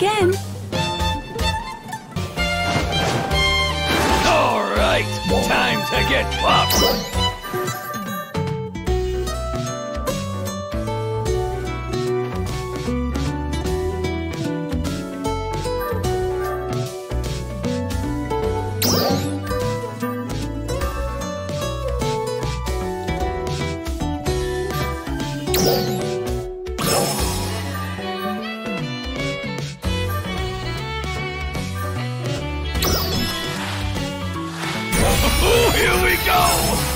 again. All right, time to get buffed.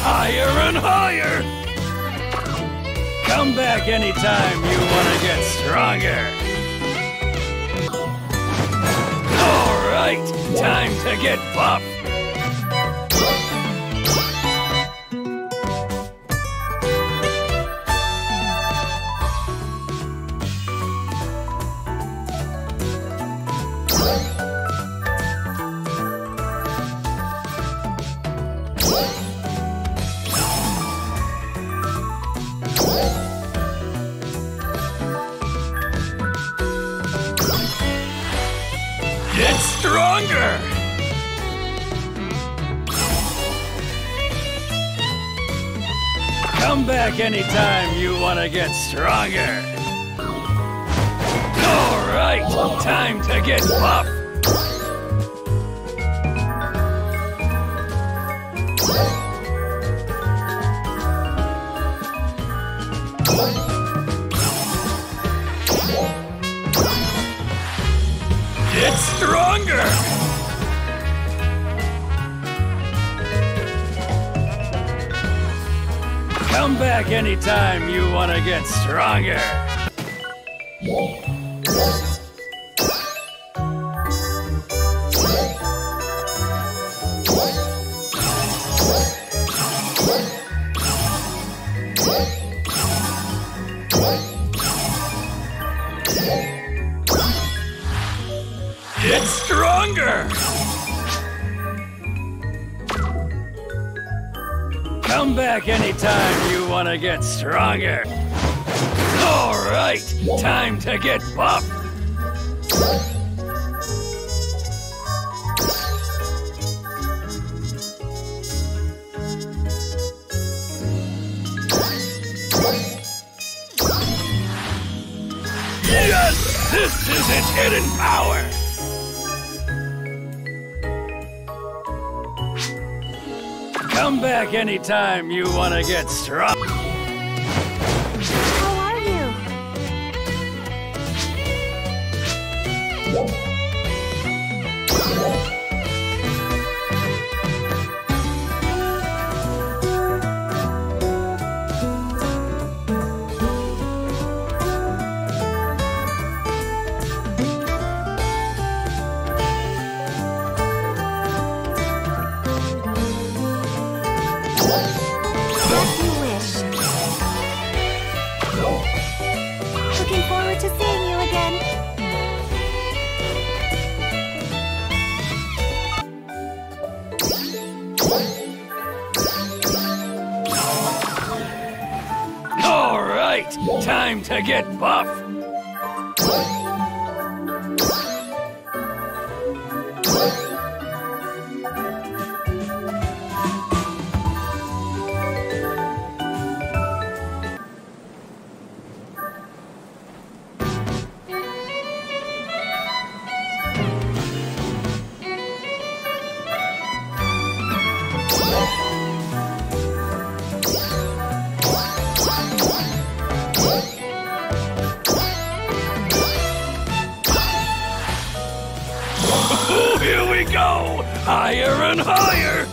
Higher and higher! Come back anytime you want to get stronger. All right, time to get buff. Come back anytime you want to get stronger. All right, time to get buff. Get stronger! Come back anytime you want to get stronger. Get stronger! Come back anytime you want to get stronger. All right, time to get buff. Yes, this is its hidden power. Back anytime you want to get strong. Looking forward to seeing you again. All right, time to get buff. Go! Higher and higher!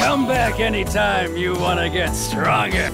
Come back anytime you want to get stronger.